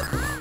Ah!